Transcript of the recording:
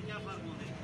क्या फर्क होने